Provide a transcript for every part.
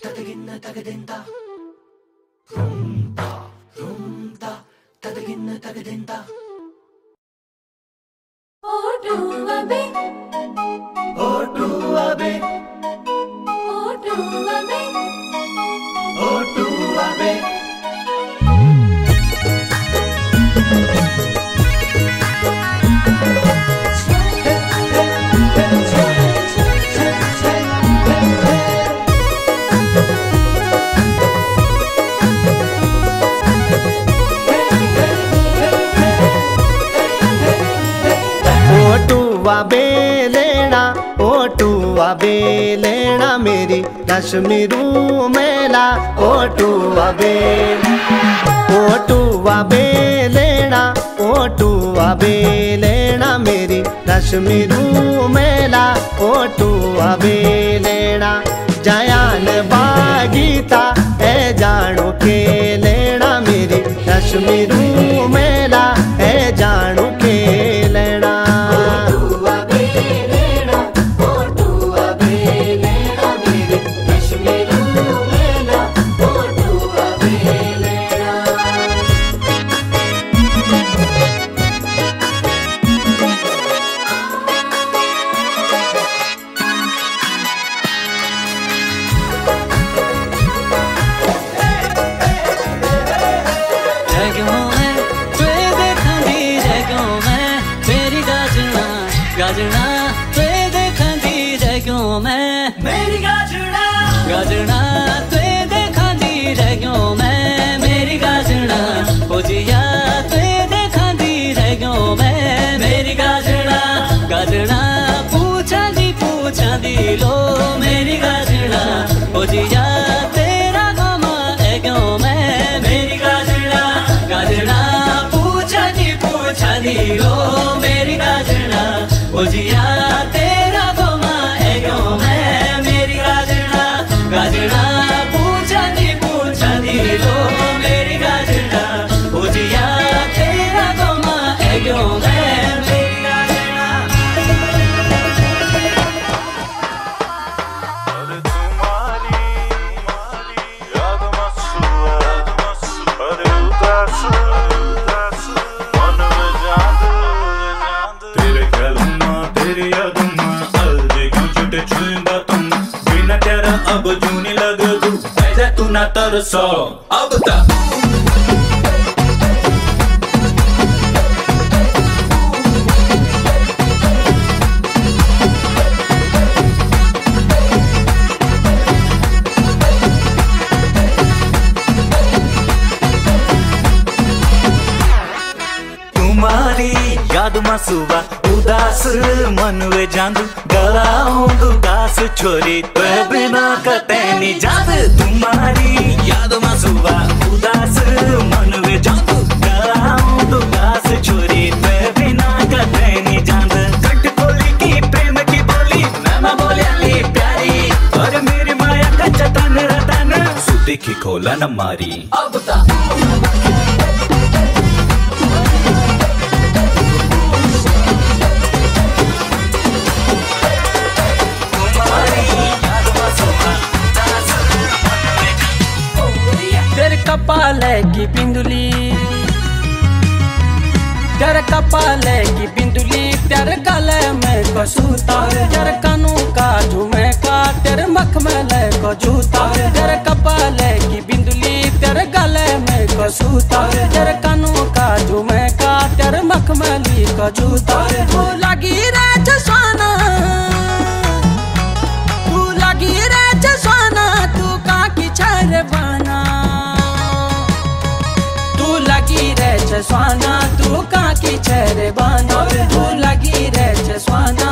tateginna tagadinta rumba rumba tateginna tagadinta ओटुआ बे लेना ओटुआ बे लेना मेरी कश्मीरू मेला ओटुआ बे ओटुआ बे लेना ओटुआ बे लेना मेरी कश्मीरू मेला ओटुआ बे लेना जयान बागीता है जानो के लेना मेरी कश्मीरू मेला है जानो ऐसे तू ना याद मसुआ उदास मन वे जांदू गलाऊं दास छोरी तो बिना कते नहीं जाद तुम्हारी। याद मसुआ उदास मन वे जांदू गलाऊं दास छोरी तो बिना कते नहीं जाद। कट बोली की प्रेम की बोली मैं बोली अली प्यारी। और मेरी माया का चतन रतन की खोला न मारी। अब तक कपाले की बिंदुली तेरे कपाले की बिंदुली तेरे गले में कसूता तेरे कानों का झूमे का तेरे मखमले को जूता तेरे कपाले की बिंदुली तेरे गले में कसूता तेरे कानों का झूमे का तेरे मखमली का जूता लगी रे लगी स्वाना तू का की छे रे बाना तू लगी रे छे तू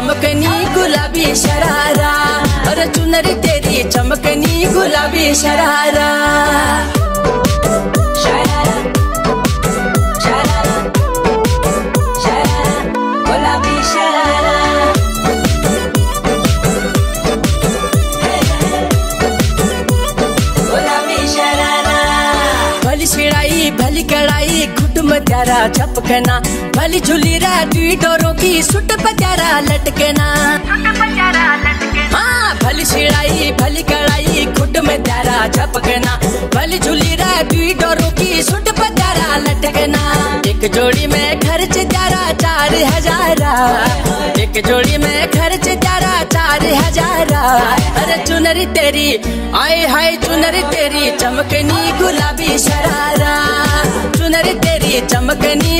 चमकनी गुलाबी शरारा। और चुनर तेरी चमकनी गुलाबी शरारा। गुलाबी शरारा गुलाबी शरारा। भली भली कड़ाई घुटम तेरा टपकना भली झुली रहती डोरों की सुट पचारा लटकना। हाँ भली सिलाई भली कड़ाई खुट में तारा झपकना। भली झुली रहती डोरों की सुट पचारा लटकना। एक जोड़ी में खर्च तारा चार हजारा। एक जोड़ी में खर्च तारा चार हजारा। अरे चुनरी तेरी आए हाय चुनरी तेरी चमकनी गुलाबी शरारा। चुनरी तेरी चमकनी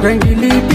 Bring the leap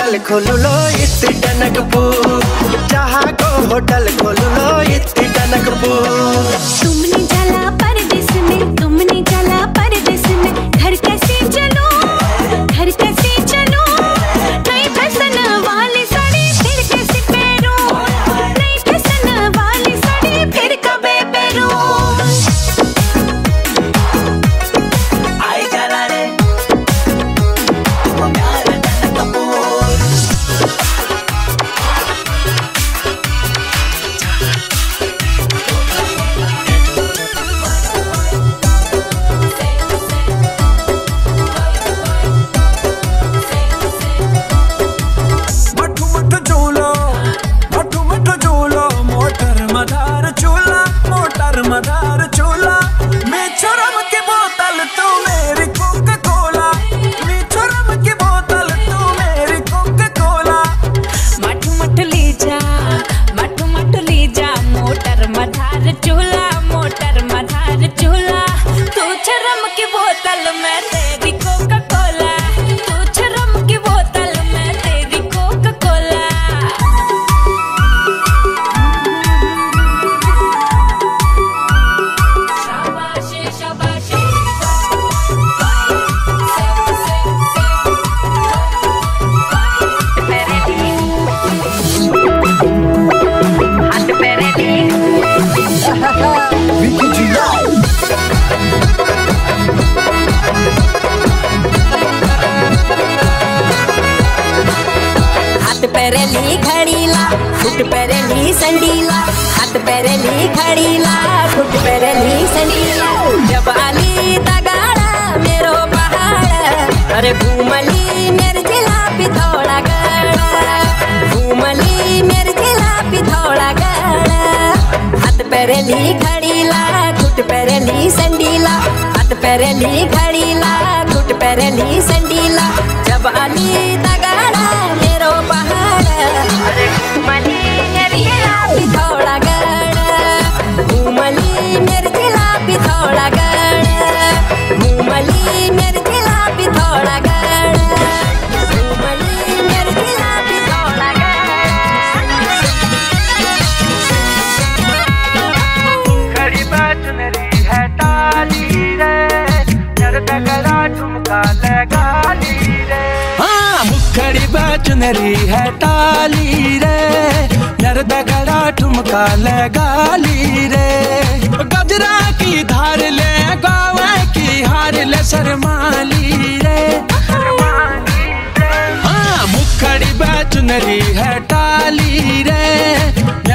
होटल खोल लो इस टनकपुर। जहाँ को होटल खोल लो इस टनकपुर। पैरेली घड़ीला, फुट पैरेली संडीला, हाथ पैरेली घड़ीला, फुट पैरेली संडीला। जब आली तगाड़ा मेरो पहाड़, अरे घूमली मेरे जिला पिथौड़ा गढ़ घूमली मेरे जिला पिथौड़ा गढ़ हाथ पैरेली घड़ीला, फुट पैरेली संडीला। हाथ पैरेली घड़ीला, फुट पैरेली संडीला। जब आली तगाड़ा पहाड़ गाली रे। गजरा की धार ले, गावे की हार ले, शर्माली रे। हाँ मुखड़ी बैचुनरी है टाली रे।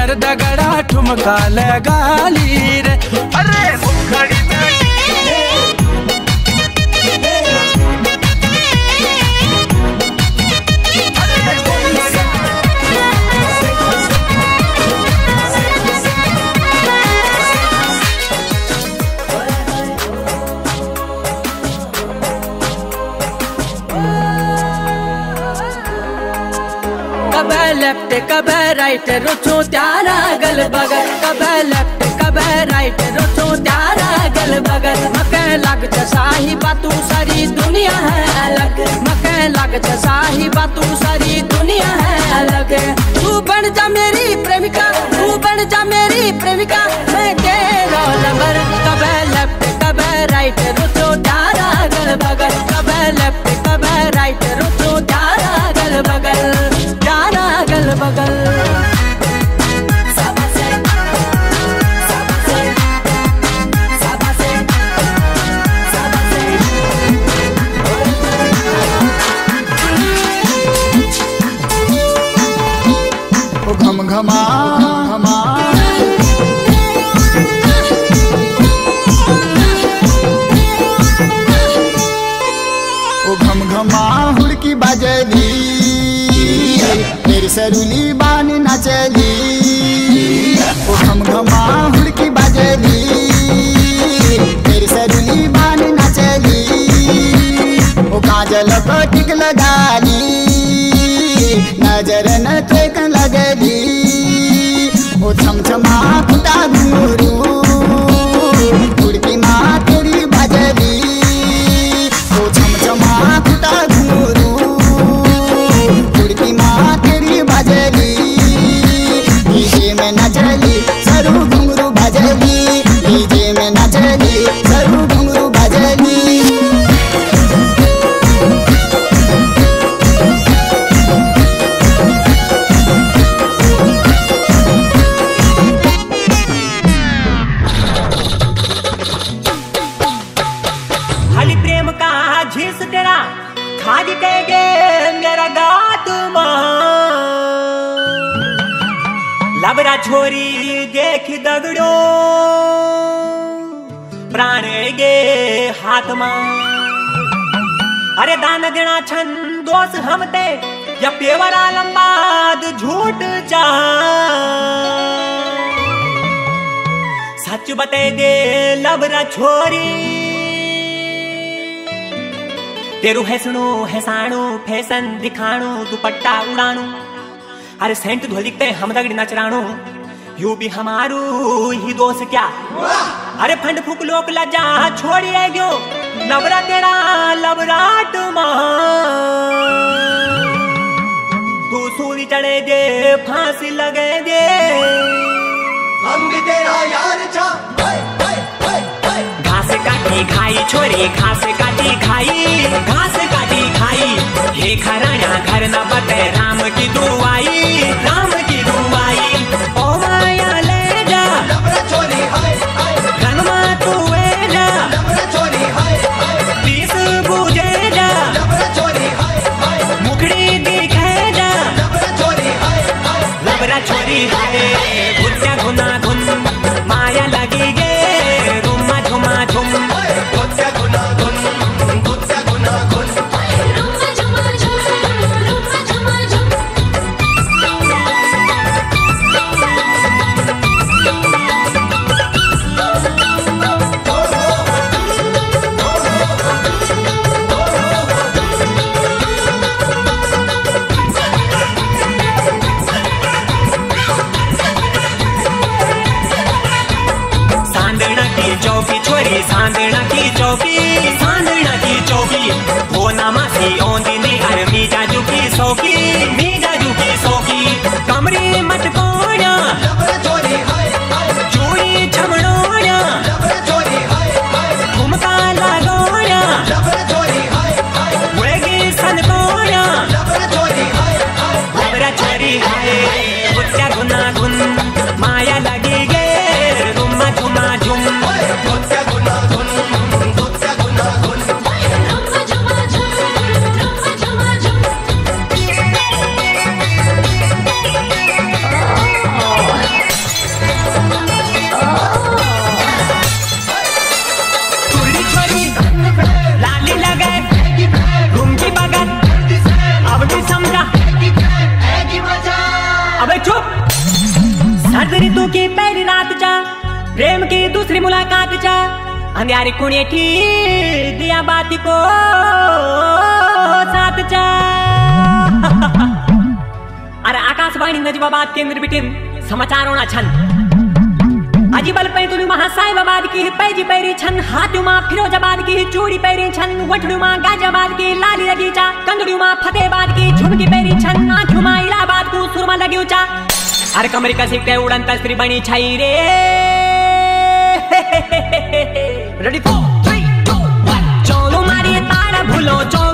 दगड़ा ठुमका ले गाली रे। राइट रुचो त्यारा गल बगल कबे लेफ़्ट कबे राइट रुचो त्यारा गल बगल मके लग छ साही बातू सारी दुनिया है अलग मके लग छ साही बातू सारी दुनिया है अलग तू बन जा मेरी प्रेमिका तू बन जा मेरी प्रेमिका मैं तेरा लवर कबे लेफ़्ट कबे राइट रुचो त्यारा गल बगल कबे लेफ़्ट कबे राइट रुचो त्यारा गल बगल त्यारा गल बगल सरुली बान नचली। ओ घम घमा हुड़की बजली। मेरी सरुली बान नचली। ओ काजल को टिक लगाली। नज़र न टेक लगली। ओ छमछमा फुटा घुरू लबरा छोरी देख दगड़ो। प्राण गे हाथमा अरे दान देना छन दोष हमते या पेवरा लंबाद झूठ जा सच बते दे लबरा छोरी। तेरू हैसणो हैसाणो फ़ैशन दिखाणो, दुपट्टा उड़ाणो। अरे सेंट धोलिकते हम दगड़ी नचराणो। यू भी हमारू ही दोस्त क्या? अरे फंड फूक लोक लजा छोड़िए गयो लबरा तेरा लबराट तू सूरी चढ़े दे फांसी लगे दे। हम भी तेरा यार चा घास काटी खाई छोरी घास काटी खाई घास काटी हे खराया घर न बते राम की दुआई, राम की दुआई। ओ माया ले जा। लबड़ा हाय हाय तू ए जा। लबड़ा हाय हाय बुझे जा। लबड़ा हाय हाय मुखड़ी दिखे जा। लबड़ा हाय हाय लबरा छोरी है चौकी कुड़िए थी, दिया बात को साथ जा अरे आकाशवाणी नजबाबाद केंद्र बिटिन, समाचारों ना छन। अजीबल पै तुलु महा साहिबाबाद की पैजी पैरी छन हाथुमा फिरोजाबाद की चूड़ी पैरी छन, वठड़ुमा गाजाबाद की लाली लगी चा लगीचा कंगड़ुमा फतेहबाद की झुमकी पैरी छन आठुमा इलाहाबाद को सुरमा लग्यूचा अरे कमरी कसी के उड़न तस्त्री बनी छई रे। Ready four three two one चलो मारिए ताड़ा भूलो चलो।